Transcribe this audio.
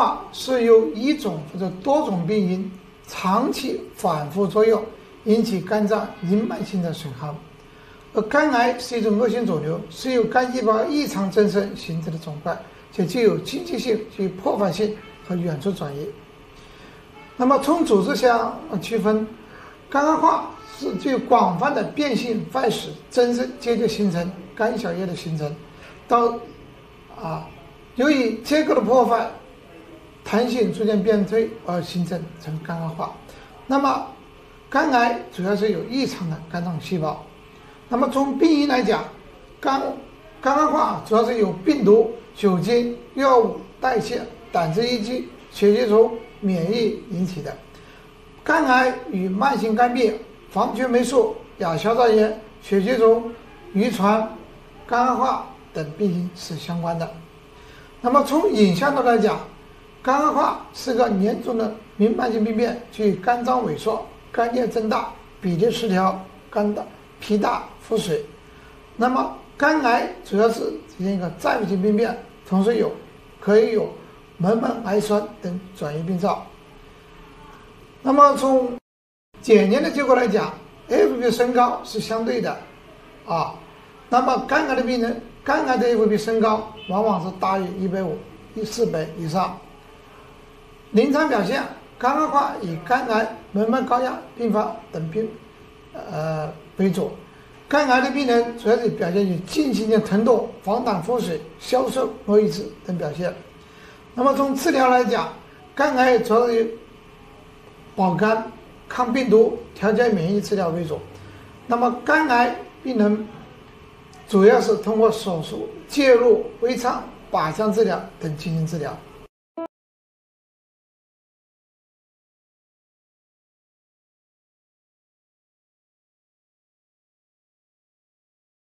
化是由一种或者多种病因长期反复作用，引起肝脏隐瞒性的损耗。而肝癌是一种恶性肿瘤，是由肝细胞异常增生形成的肿块，且具有经济性、具破坏性和远处转移。那么从组织上区分，肝硬化是具有广泛的变性坏死增生结节形成肝小叶的形成，到啊，由于结构的破坏，弹性逐渐变退而形成成肝硬化。那么肝癌主要是有异常的肝脏细胞。那么从病因来讲，肝肝硬化主要是由病毒、酒精、药物、代谢、胆汁淤积、血吸虫免疫引起的。肝癌与慢性肝病、黄曲霉素、亚硝酸盐、血液中遗传、肝硬化等病因是相关的。那么从影像上来讲，肝硬化是个严重的弥漫性病变，即肝脏萎缩、肝叶增大、比例失调、肝大。脾大腹水，那么肝癌主要是出现一个暂性病变，同时有可以有门门癌酸等转移病灶。那么从检验的结果来讲，AFP 升高是相对的，啊，那么肝癌的病人，肝癌的 AFP 升高往往是大于一百五、一四百以上。临床表现，肝硬化以肝癌、门门高压并发等病，呃。为主，肝癌的病人主要是表现于进行性疼痛、黄疸、腹水、消瘦、莫抑制等表现。那么从治疗来讲，肝癌主要以保肝、抗病毒、调节免疫治疗为主。那么肝癌病人主要是通过手术、介入、微创、靶向治疗等进行治疗。